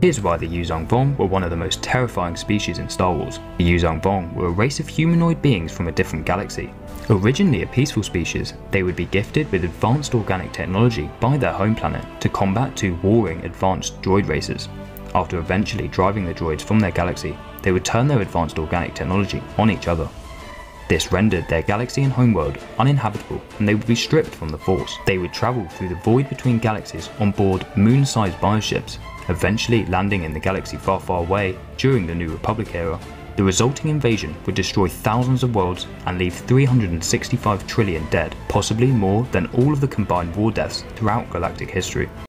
Here's why the Yuuzhan Vong were one of the most terrifying species in Star Wars. The Yuuzhan Vong were a race of humanoid beings from a different galaxy. Originally a peaceful species, they would be gifted with advanced organic technology by their home planet to combat two warring advanced droid races. After eventually driving the droids from their galaxy, they would turn their advanced organic technology on each other. This rendered their galaxy and homeworld uninhabitable and they would be stripped from the Force. They would travel through the void between galaxies on board moon-sized bioships eventually landing in the galaxy far far away during the New Republic era. The resulting invasion would destroy thousands of worlds and leave 365 trillion dead, possibly more than all of the combined war deaths throughout galactic history.